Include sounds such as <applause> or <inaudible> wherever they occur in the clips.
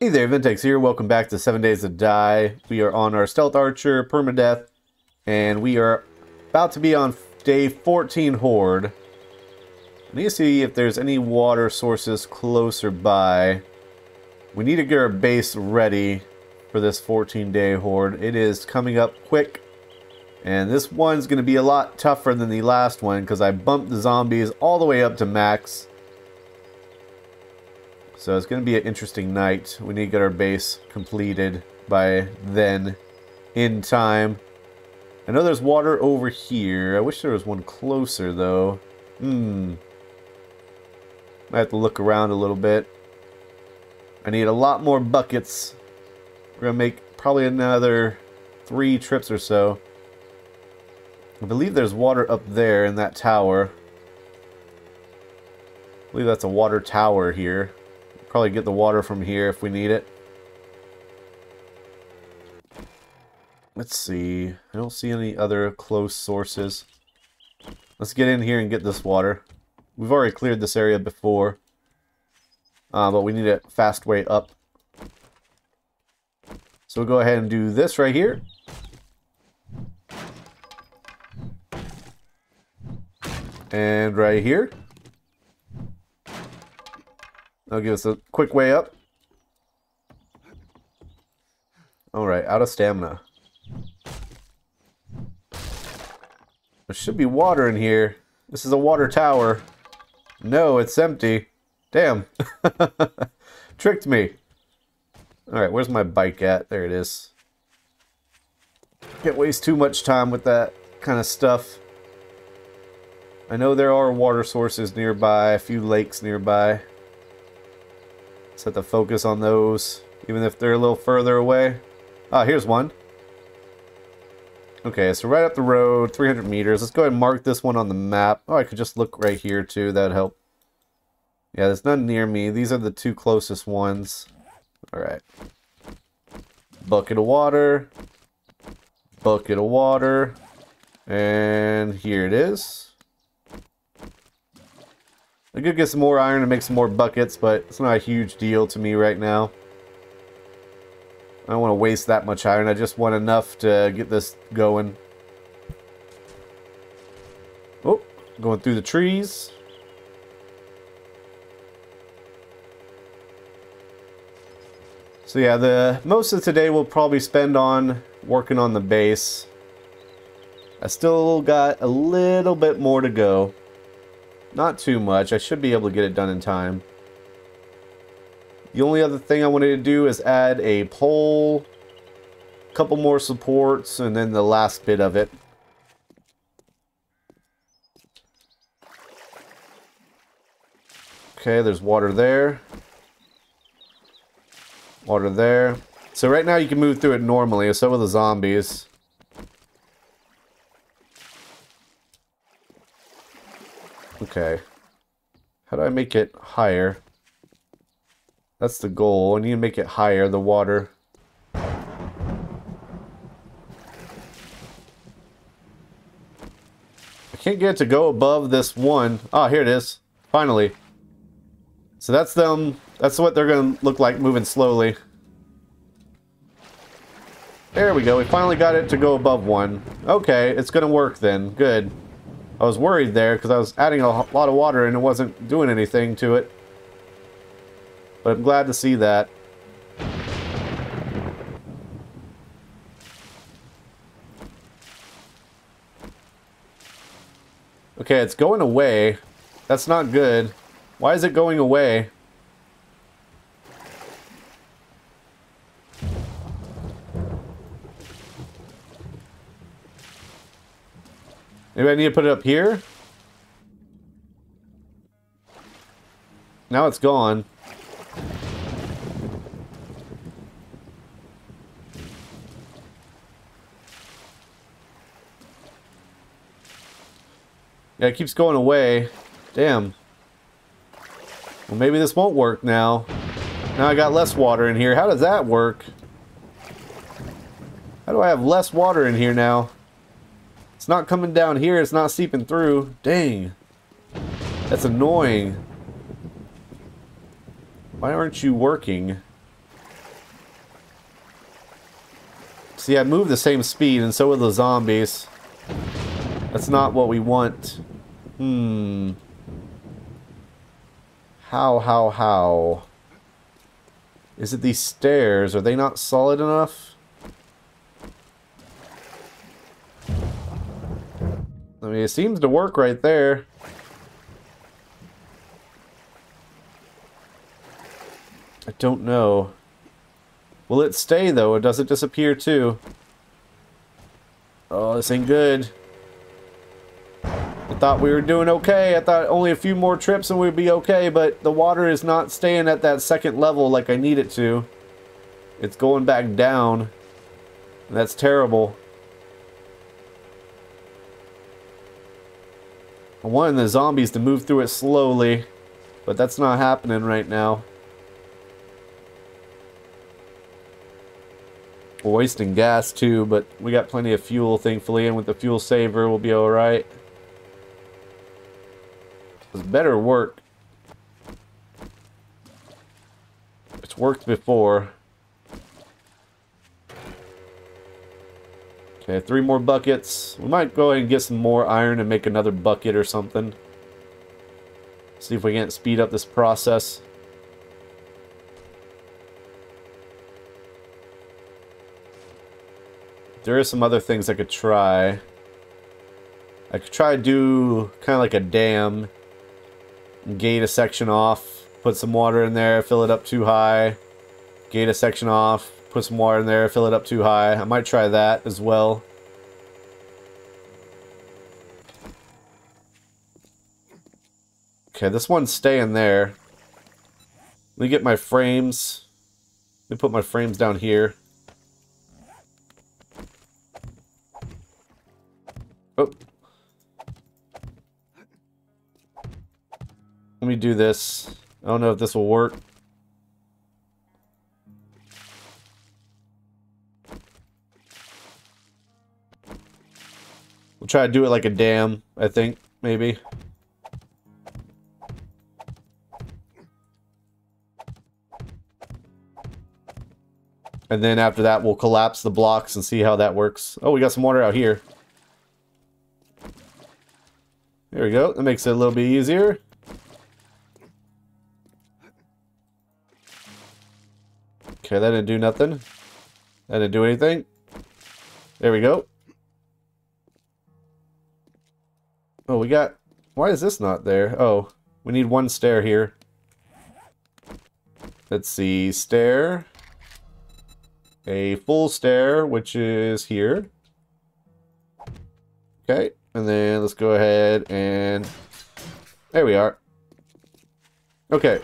Hey there, Venttex here. Welcome back to 7 Days to Die. We are on our Stealth Archer Permadeath, and we are about to be on day 14 Horde. I need to see if there's any water sources closer by. We need to get our base ready for this 14 day Horde. It is coming up quick, and this one's going to be a lot tougher than the last one because I bumped the zombies all the way up to max. So it's going to be an interesting night. We need to get our base completed by then in time. I know there's water over here. I wish there was one closer, though. Hmm. I have to look around a little bit. I need a lot more buckets. We're going to make probably another three trips or so. I believe there's water up there in that tower. I believe that's a water tower here. Probably get the water from here if we need it. Let's see. I don't see any other close sources. Let's get in here and get this water. We've already cleared this area before. Uh, but we need a fast way up. So we'll go ahead and do this right here. And right here. That'll give us a quick way up. Alright, out of stamina. There should be water in here. This is a water tower. No, it's empty. Damn. <laughs> Tricked me. Alright, where's my bike at? There it is. Can't waste too much time with that kind of stuff. I know there are water sources nearby, a few lakes nearby. Set the focus on those, even if they're a little further away. Ah, here's one. Okay, so right up the road, 300 meters. Let's go ahead and mark this one on the map. Oh, I could just look right here too. That'd help. Yeah, there's none near me. These are the two closest ones. Alright. Bucket of water. Bucket of water. And here it is. I could get some more iron and make some more buckets, but it's not a huge deal to me right now. I don't want to waste that much iron. I just want enough to get this going. Oh, going through the trees. So yeah, the most of today we'll probably spend on working on the base. I still got a little bit more to go. Not too much. I should be able to get it done in time. The only other thing I wanted to do is add a pole, a couple more supports, and then the last bit of it. Okay, there's water there. Water there. So right now you can move through it normally, so with the zombies. Okay. How do I make it higher? That's the goal. I need to make it higher, the water. I can't get it to go above this one. Ah, oh, here it is. Finally. So that's them. That's what they're going to look like moving slowly. There we go. We finally got it to go above one. Okay, it's going to work then. Good. I was worried there because I was adding a lot of water and it wasn't doing anything to it. But I'm glad to see that. Okay, it's going away. That's not good. Why is it going away? Maybe I need to put it up here? Now it's gone. Yeah, it keeps going away. Damn. Well, maybe this won't work now. Now I got less water in here. How does that work? How do I have less water in here now? It's not coming down here. It's not seeping through. Dang. That's annoying. Why aren't you working? See, I move the same speed, and so will the zombies. That's not what we want. Hmm. How, how, how? Is it these stairs? Are they not solid enough? I mean, it seems to work right there. I don't know. Will it stay, though, or does it disappear, too? Oh, this ain't good. I thought we were doing okay. I thought only a few more trips and we'd be okay, but the water is not staying at that second level like I need it to. It's going back down. That's terrible. I wanted the zombies to move through it slowly, but that's not happening right now. We're wasting gas too, but we got plenty of fuel, thankfully, and with the fuel saver, we'll be alright. It's better work. It's worked before. Okay, three more buckets. We might go ahead and get some more iron and make another bucket or something. See if we can't speed up this process. There are some other things I could try. I could try to do kind of like a dam. Gate a section off. Put some water in there. Fill it up too high. Gate a section off. Put some water in there. Fill it up too high. I might try that as well. Okay, this one's staying there. Let me get my frames. Let me put my frames down here. Oh. Let me do this. I don't know if this will work. Try to do it like a dam, I think, maybe. And then after that, we'll collapse the blocks and see how that works. Oh, we got some water out here. There we go. That makes it a little bit easier. Okay, that didn't do nothing. That didn't do anything. There we go. Oh, we got... Why is this not there? Oh, we need one stair here. Let's see. Stair. A full stair, which is here. Okay. And then let's go ahead and... There we are. Okay.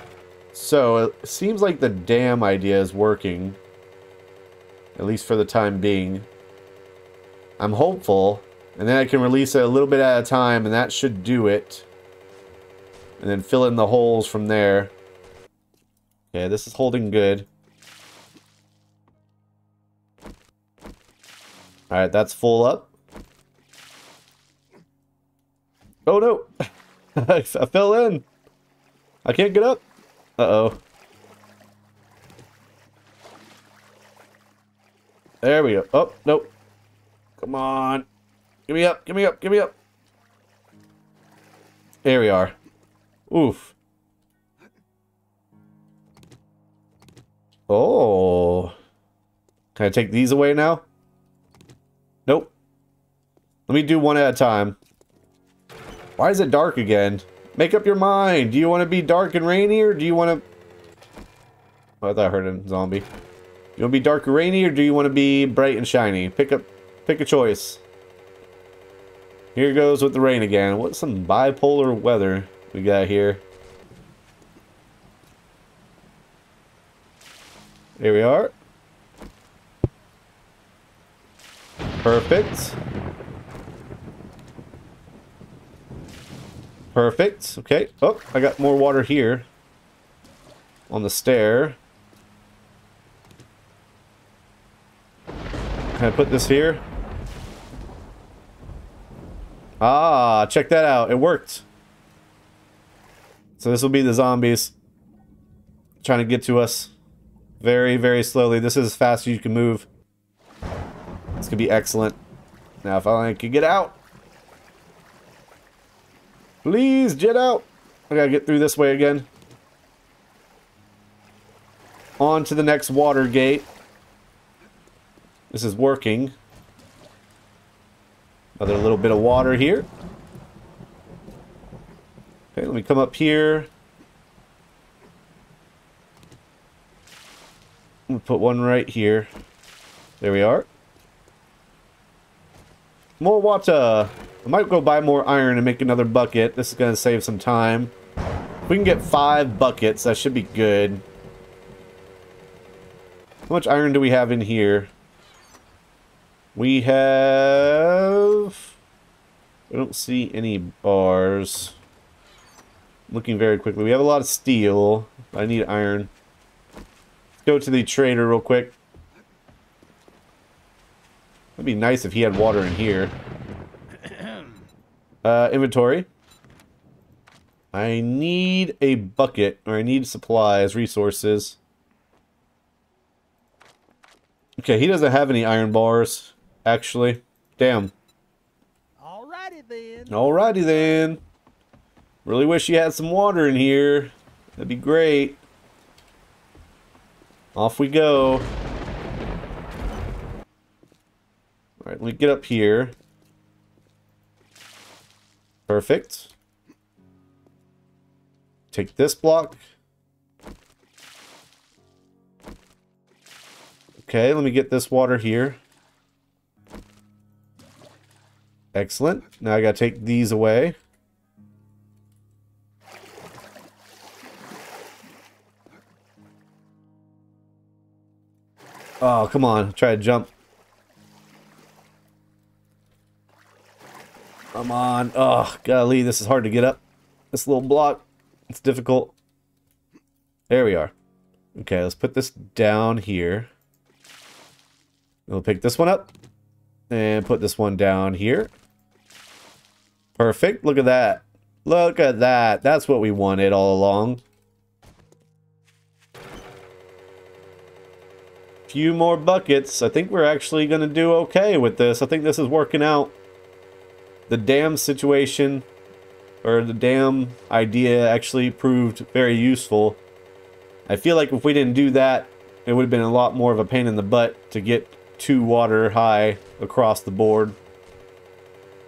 So, it seems like the dam idea is working. At least for the time being. I'm hopeful. And then I can release it a little bit at a time, and that should do it. And then fill in the holes from there. Okay, this is holding good. Alright, that's full up. Oh no! <laughs> I fell in! I can't get up! Uh-oh. There we go. Oh, nope. Come on. Give me up, give me up, give me up. There we are. Oof. Oh. Can I take these away now? Nope. Let me do one at a time. Why is it dark again? Make up your mind. Do you want to be dark and rainy or do you want to... Oh, I thought I heard a zombie. You want to be dark and rainy or do you want to be bright and shiny? Pick up, pick a choice. Here goes with the rain again. What's some bipolar weather we got here? Here we are. Perfect. Perfect. Okay. Oh, I got more water here. On the stair. Can I put this here? Ah, check that out. It worked. So this will be the zombies. Trying to get to us. Very, very slowly. This is as fast as you can move. This could be excellent. Now, if I could get out. Please, get out. I gotta get through this way again. On to the next water gate. This is working. Another little bit of water here. Okay, let me come up here. Gonna put one right here. There we are. More water. I might go buy more iron and make another bucket. This is going to save some time. If we can get five buckets, that should be good. How much iron do we have in here? We have... I don't see any bars. Looking very quickly. We have a lot of steel. I need iron. Let's go to the trader real quick. It'd be nice if he had water in here. <clears throat> Uh, inventory. I need a bucket, or I need supplies, resources. Okay, he doesn't have any iron bars, actually. Damn. Alrighty then. Alrighty then. Really wish you had some water in here. That'd be great. Off we go. Alright, let me get up here. Perfect. Take this block. Okay, let me get this water here. Excellent. Now I gotta take these away. Oh, come on. Try to jump. Come on. Oh, golly, this is hard to get up. This little block. It's difficult. There we are. Okay, let's put this down here. We'll pick this one up. And put this one down here. Perfect. Look at that. Look at that. That's what we wanted all along. Few more buckets. I think we're actually going to do okay with this. I think this is working out. The dam situation, or the dam idea actually proved very useful. I feel like if we didn't do that, it would have been a lot more of a pain in the butt to get two water high across the board.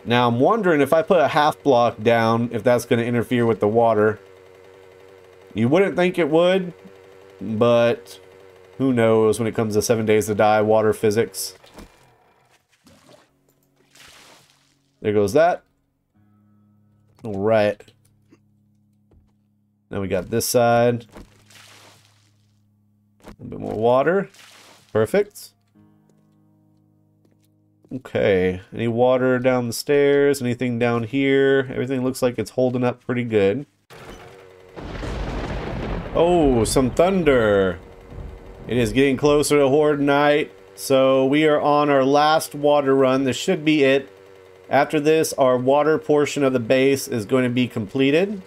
Now I'm wondering if I put a half block down, if that's going to interfere with the water. You wouldn't think it would, but who knows when it comes to 7 Days to Die water physics. There goes that. Alright. Now we got this side. A little bit more water. Perfect. Okay. Any water down the stairs? Anything down here? Everything looks like it's holding up pretty good. Oh, some thunder. It is getting closer to Horde Night. So we are on our last water run. This should be it. After this, our water portion of the base is going to be completed.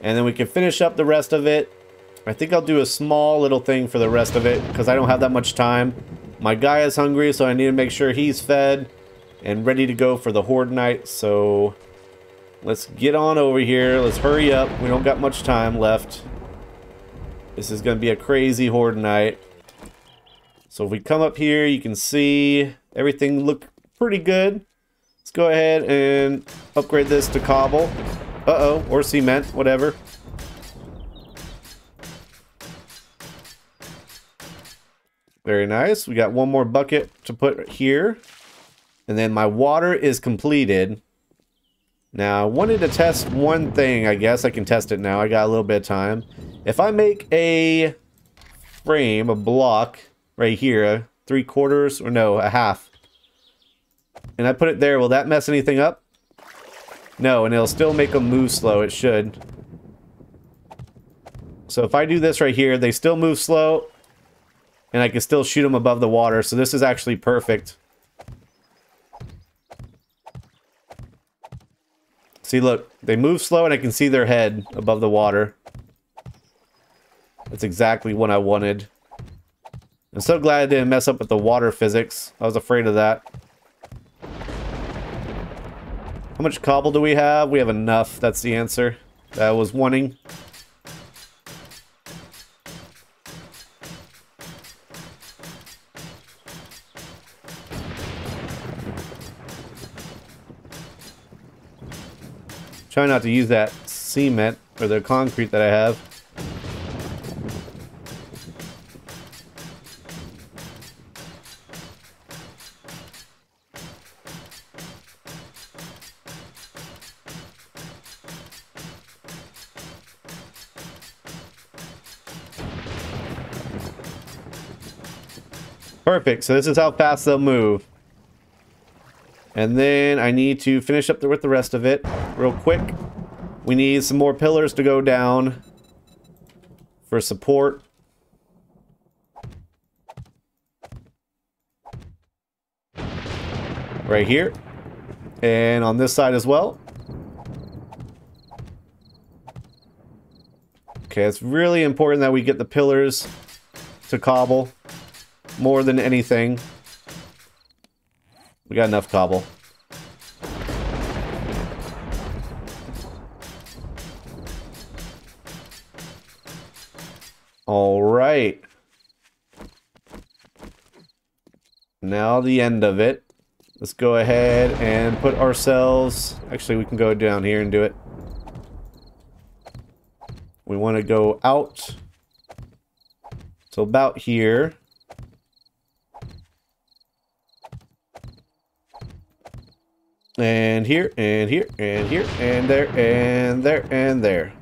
And then we can finish up the rest of it. I think I'll do a small little thing for the rest of it because I don't have that much time. My guy is hungry, so I need to make sure he's fed and ready to go for the Horde Night. So let's get on over here. Let's hurry up. We don't got much time left. This is going to be a crazy Horde Night. So if we come up here, you can see everything look pretty good. Let's go ahead and upgrade this to cobble. Uh-oh, or cement, whatever. Very nice. We got one more bucket to put here. And then my water is completed. Now, I wanted to test one thing, I guess. I can test it now. I got a little bit of time. If I make a frame, a block, right here, three quarters, or no, a half, and I put it there, will that mess anything up? No, and it'll still make them move slow. It should. So if I do this right here, they still move slow, and I can still shoot them above the water. So this is actually perfect. See, look, they move slow and I can see their head above the water. That's exactly what I wanted. I'm so glad I didn't mess up with the water physics. I was afraid of that. How much cobble do we have? We have enough. That's the answer that I was wanting. Try not to use that cement or the concrete that I have. Perfect. So this is how fast they'll move. And then I need to finish up with the rest of it real quick. We need some more pillars to go down for support. Right here. And on this side as well. Okay, it's really important that we get the pillars to cobble more than anything. We got enough cobble. Right. Now the end of it. Let's go ahead and put ourselves... Actually, we can go down here and do it. We want to go out. So about here. And here, and here, and here, and there, and there, and there.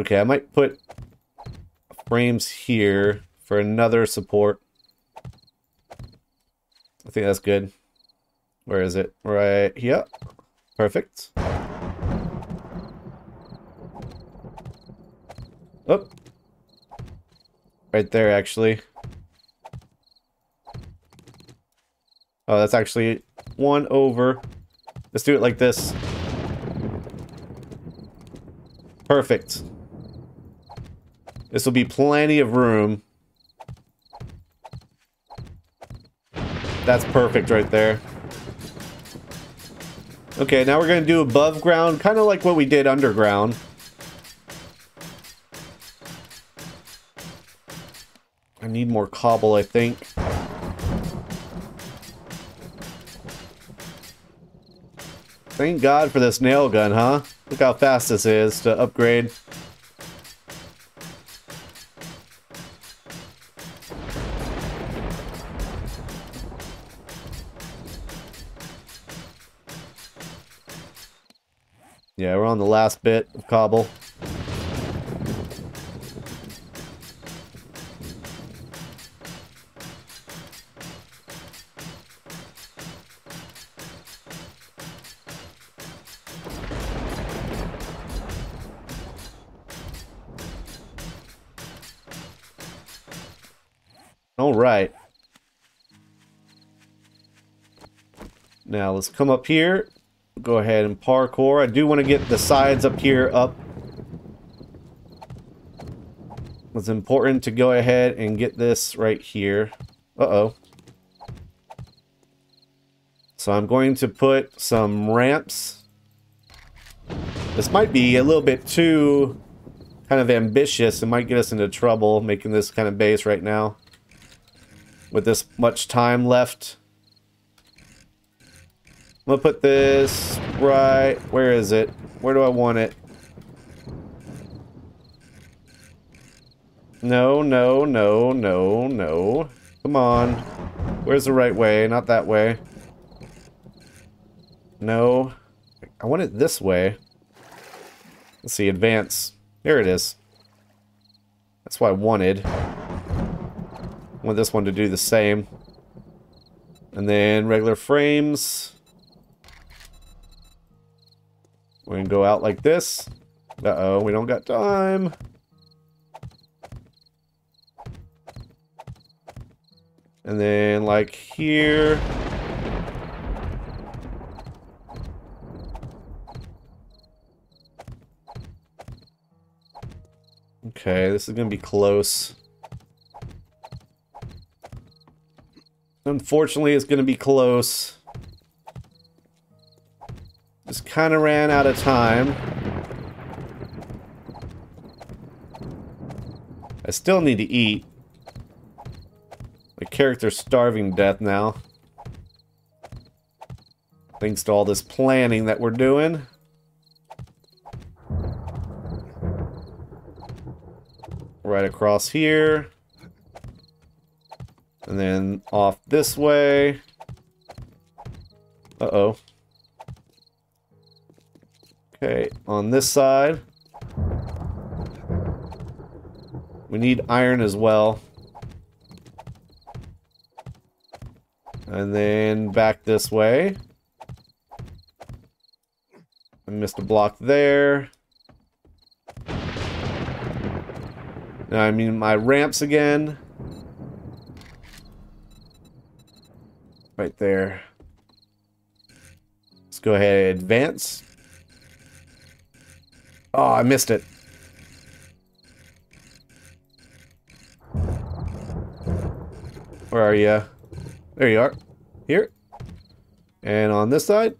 Okay, I might put frames here for another support. I think that's good. Where is it? Right here. Perfect. Oh. Right there, actually. Oh, that's actually one over. Let's do it like this. Perfect. This will be plenty of room. That's perfect right there. Okay, now we're going to do above ground, kind of like what we did underground. I need more cobble, I think. Thank God for this nail gun, huh? Look how fast this is to upgrade. Yeah, we're on the last bit of cobble. All right. Now let's come up here. Go ahead and parkour. I do want to get the sides up here up. It's important to go ahead and get this right here. Uh-oh. So I'm going to put some ramps. This might be a little bit too kind of ambitious. It might get us into trouble making this kind of base right now with this much time left. I'm gonna put this right, where is it? Where do I want it? No, no, no, no, no. Come on. Where's the right way? Not that way. No. I want it this way. Let's see, advance. There it is. That's what I wanted want this one to do the same. And then regular frames. We're to go out like this. Uh-oh, we don't got time. And then like here. Okay, this is gonna be close. Unfortunately, it's gonna be close. Just kind of ran out of time. I still need to eat. My character's starving to death now. Thanks to all this planning that we're doing. Right across here. And then off this way. Uh-oh. Okay, on this side. We need iron as well. And then back this way. I missed a block there. Now I mean my ramps again. Right there. Let's go ahead and advance. Oh, I missed it. Where are you? There you are. Here. And on this side.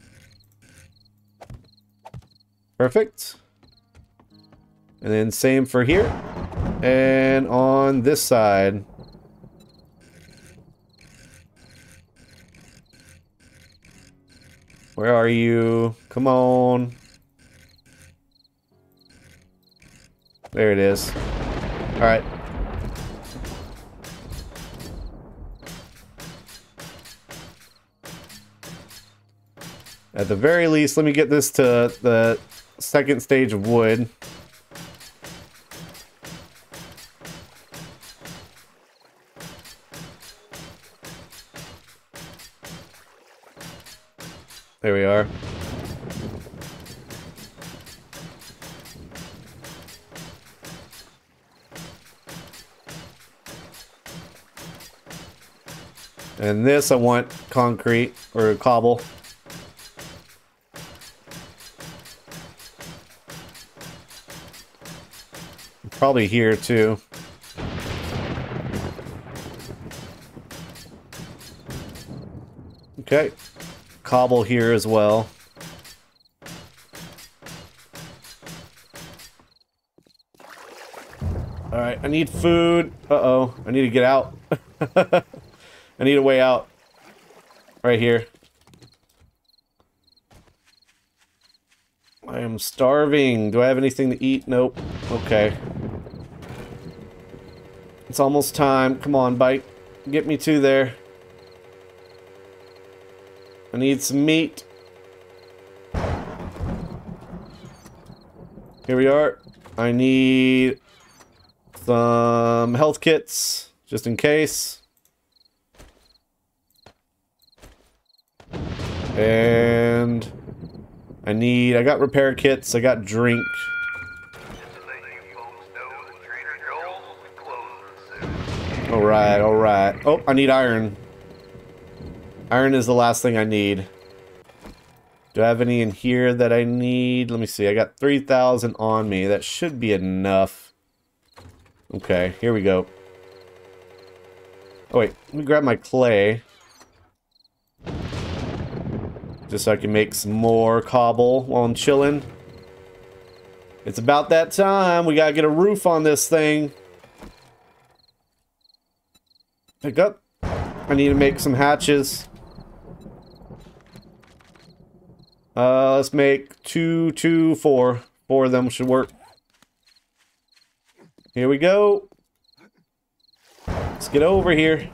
Perfect. And then same for here. And on this side. Where are you? Come on. There it is. Alright. At the very least, let me get this to the second stage of wood. There we are. And this I want concrete or cobble. Probably here too. Okay. Cobble here as well. Alright, I need food. Uh-oh, I need to get out. <laughs> I need a way out. Right here. I am starving. Do I have anything to eat? Nope. Okay. It's almost time. Come on, bite. Get me to there. I need some meat. Here we are. I need some health kits, just in case. And I need, I got repair kits, I got drink. Alright, alright. Oh, I need iron. Iron is the last thing I need. Do I have any in here that I need? Let me see. I got 3,000 on me. That should be enough. Okay, here we go. Oh, wait. Let me grab my clay. Just so I can make some more cobble while I'm chilling. It's about that time. We gotta get a roof on this thing. Pick up. I need to make some hatches. Uh, let's make two, two, four. Four of them should work. Here we go. Let's get over here.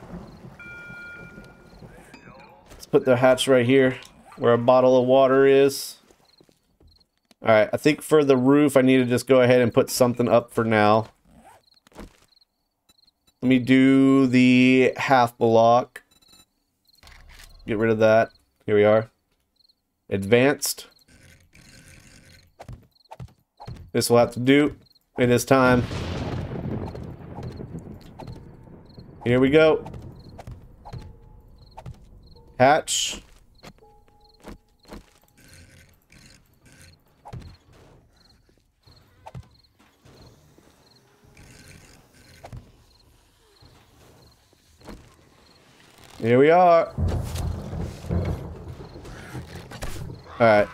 Let's put the hatch right here where a bottle of water is. Alright, I think for the roof I need to just go ahead and put something up for now. Let me do the half block. Get rid of that. Here we are. Advanced. This will have to do. It is time. Here we go. Hatch. Here we are. Alright.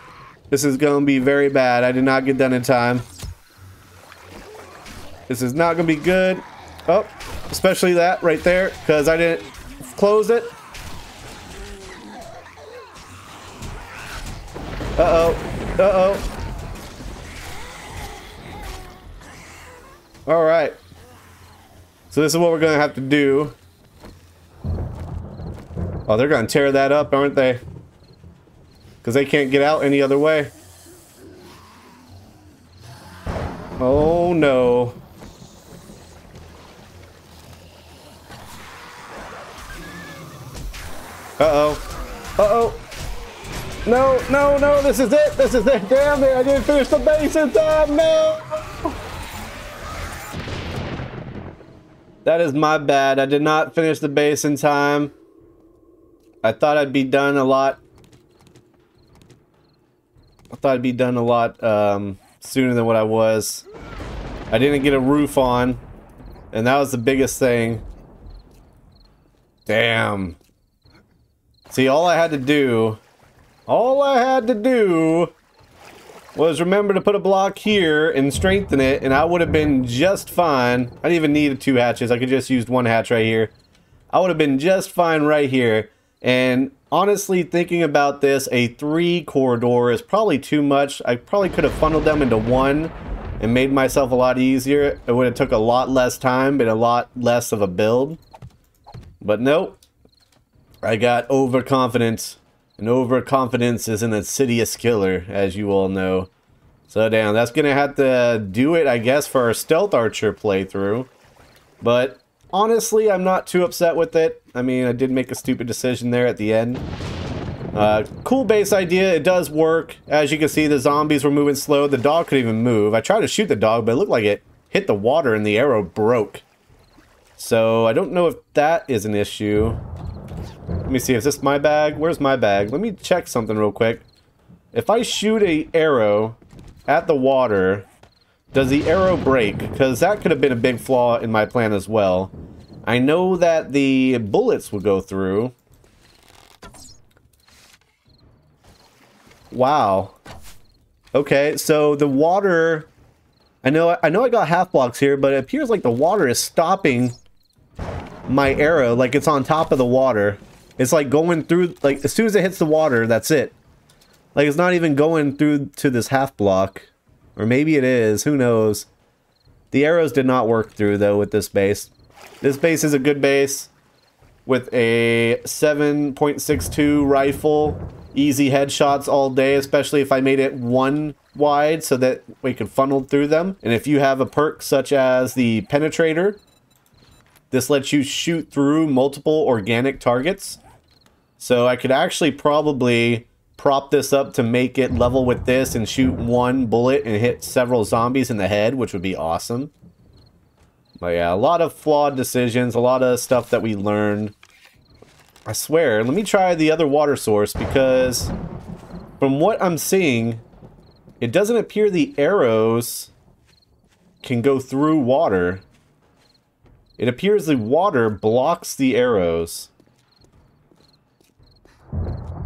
This is going to be very bad. I did not get done in time. This is not going to be good. Oh, especially that right there, because I didn't close it. Uh-oh. Uh-oh. Alright. So this is what we're going to have to do. Oh, they're to tear that up, aren't they? Because they can't get out any other way. Oh, no. Uh-oh. Uh-oh. No, no, no, this is it. This is it. Damn it, I didn't finish the base in time. No. That is my bad. I did not finish the base in time. I thought I'd be done a lot. I thought I'd be done a lot um, sooner than what I was. I didn't get a roof on. And that was the biggest thing. Damn. See, all I had to do... All I had to do was remember to put a block here and strengthen it, and I would have been just fine. I didn't even need two hatches. I could just use one hatch right here. I would have been just fine right here. And honestly, thinking about this, a three corridor is probably too much. I probably could have funneled them into one and made myself a lot easier. It would have took a lot less time, but a lot less of a build. But nope. I got overconfidence. and overconfidence is an insidious killer, as you all know. So damn, that's gonna have to do it, I guess, for our Stealth Archer playthrough. But honestly, I'm not too upset with it. I mean, I did make a stupid decision there at the end. Uh, cool base idea, it does work. As you can see, the zombies were moving slow. The dog could even move. I tried to shoot the dog, but it looked like it hit the water and the arrow broke. So I don't know if that is an issue. Let me see, is this my bag? Where's my bag? Let me check something real quick. If I shoot a arrow at the water, does the arrow break? Because that could have been a big flaw in my plan as well. I know that the bullets will go through. Wow. Okay, so the water... I know I know I got half blocks here, but it appears like the water is stopping my arrow, like it's on top of the water. It's like going through, like, as soon as it hits the water, that's it. Like, it's not even going through to this half block. Or maybe it is, who knows. The arrows did not work through, though, with this base. This base is a good base with a 7.62 rifle. Easy headshots all day, especially if I made it one wide so that we could funnel through them. And if you have a perk such as the Penetrator, this lets you shoot through multiple organic targets. So I could actually probably prop this up to make it level with this and shoot one bullet and hit several zombies in the head, which would be awesome. But yeah, a lot of flawed decisions, a lot of stuff that we learned. I swear, let me try the other water source because from what I'm seeing, it doesn't appear the arrows can go through water. It appears the water blocks the arrows.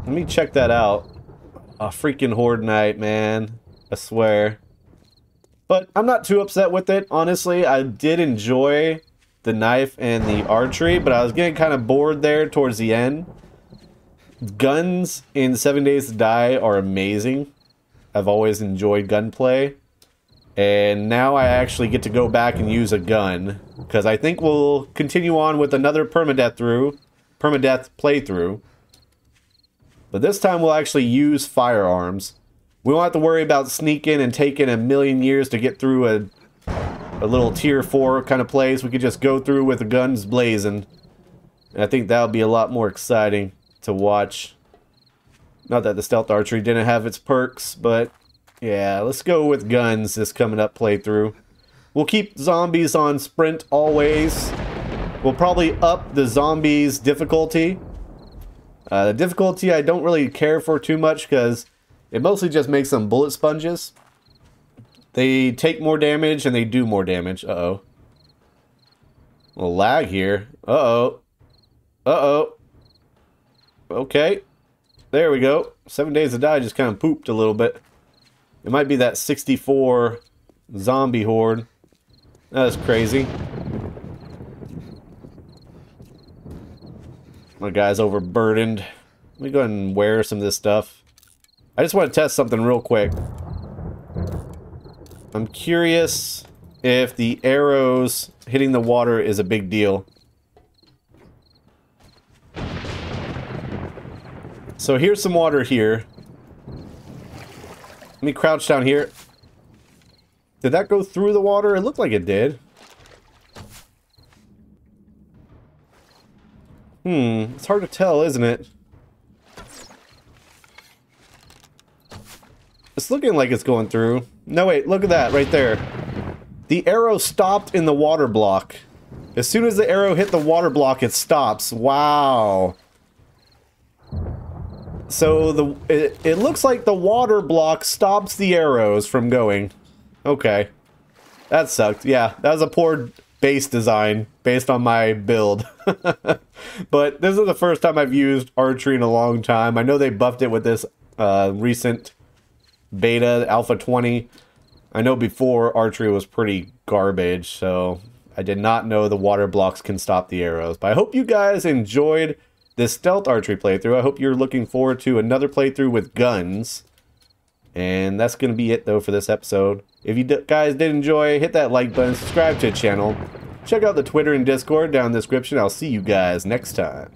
Let me check that out. A freaking Horde Night, man. I swear. But I'm not too upset with it, honestly. I did enjoy the knife and the archery, but I was getting kind of bored there towards the end. Guns in Seven Days to Die are amazing. I've always enjoyed gunplay. And now I actually get to go back and use a gun. Because I think we'll continue on with another permadeath through, permadeath playthrough. But this time we'll actually use firearms. We won't have to worry about sneaking and taking a million years to get through a, a little tier 4 kind of place. We could just go through with the guns blazing. And I think that'll be a lot more exciting to watch. Not that the stealth archery didn't have its perks, but yeah, let's go with guns this coming up playthrough. We'll keep zombies on sprint always. We'll probably up the zombies difficulty uh, the difficulty I don't really care for too much because it mostly just makes them bullet sponges. They take more damage and they do more damage. Uh-oh. A little lag here. Uh-oh. Uh-oh. Okay. There we go. Seven Days to Die just kind of pooped a little bit. It might be that 64 zombie horde. That's crazy. My guy's overburdened. Let me go ahead and wear some of this stuff. I just want to test something real quick. I'm curious if the arrows hitting the water is a big deal. So here's some water here. Let me crouch down here. Did that go through the water? It looked like it did. Hmm, it's hard to tell, isn't it? It's looking like it's going through. No, wait, look at that right there. The arrow stopped in the water block. As soon as the arrow hit the water block, it stops. Wow. So the it, it looks like the water block stops the arrows from going. Okay. That sucked. Yeah, that was a poor base design based on my build. <laughs> but this is the first time I've used archery in a long time. I know they buffed it with this uh, recent beta, Alpha 20. I know before archery was pretty garbage, so I did not know the water blocks can stop the arrows. But I hope you guys enjoyed this stealth archery playthrough. I hope you're looking forward to another playthrough with guns. And that's going to be it, though, for this episode. If you guys did enjoy, hit that like button, subscribe to the channel. Check out the Twitter and Discord down in the description. I'll see you guys next time.